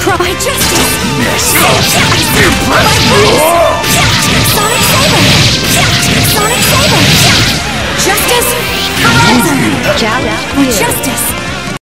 cry My justice! By grace! Sonic Saber! Sonic Saber! Justice! Justice! justice!